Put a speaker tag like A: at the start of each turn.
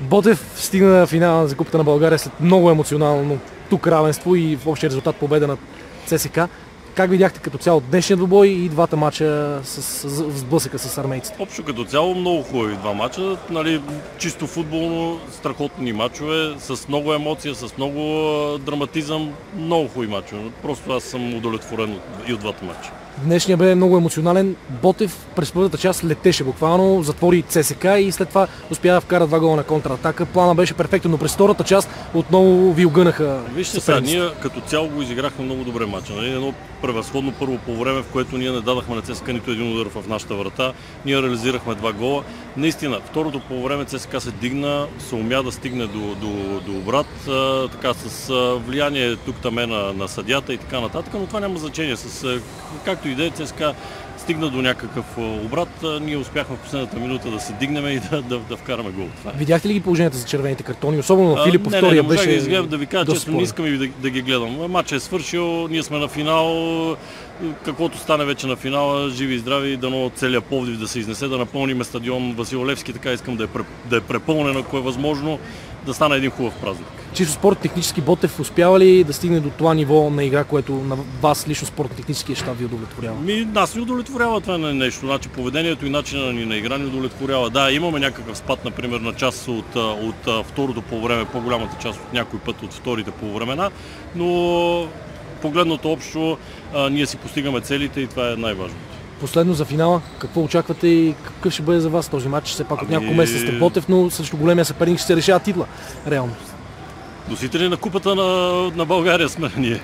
A: Ботев стигна на финала за Купата на България след много емоционално тук равенство и в общия резултат победа на ЦСК. Как видяхте като цяло днешния двубой и двата мача с, с, с с армейците?
B: Общо като цяло много хубави два мача. Нали, чисто футболно, страхотни мачове, с много емоция, с много драматизъм, много хубави мачове. Просто аз съм удовлетворен и от двата мача.
A: Днешния бе много емоционален. Ботев през първата част летеше буквално, затвори ЦСК и след това успя да вкара два гола на контратака. Плана беше перфектен, но през втората част отново ви огънаха.
B: Вижте сега, ние като цяло го изиграхме много добре мача. Нали? Едно превъзходно първо по време, в което ние не дадахме на ЦСКА нито един удар в нашата врата. Ние реализирахме два гола. Наистина, второто по време ЦСКА се дигна, се умя да стигне до, до, до обрат, а, така с влияние тук таме на, на съдята и така нататък, но това няма значение. С, както и да е, ЦСКА стигна до някакъв обрат, ние успяхме в последната минута да се дигнем и да, да, да вкараме гол. Това
A: е. Видяхте ли ги положението за червените картони? Особено на Филип втория
B: не,
A: не, беше.
B: Да, да ви кажа, честно, не искам и да, да ги гледам. Матчът е свършил, ние сме на финал. Каквото стане вече на финала, живи и здрави, дано целият Пловдив да се изнесе, да напълним стадион Васил Левски, така искам да е, да е препълнен, ако е възможно, да стане един хубав празник.
A: Чисто спорт технически Ботев успява ли да стигне до това ниво на игра, което на вас лично спорт технически щаб ви удовлетворява?
B: Ми, нас ни удовлетворява това нещо. Значи, поведението и начина ни на игра ни удовлетворява. Да, имаме някакъв спад, например, на част от, от, от второто по време, по-голямата част от някой път от вторите по времена, но погледното общо а, ние си постигаме целите и това е най-важното.
A: Последно за финала, какво очаквате и какъв ще бъде за вас този матч? Все пак ами... от няколко месеца сте Ботев, но срещу големия съперник ще се решава титла. Реално.
B: Носители на купата на, на България сме ние.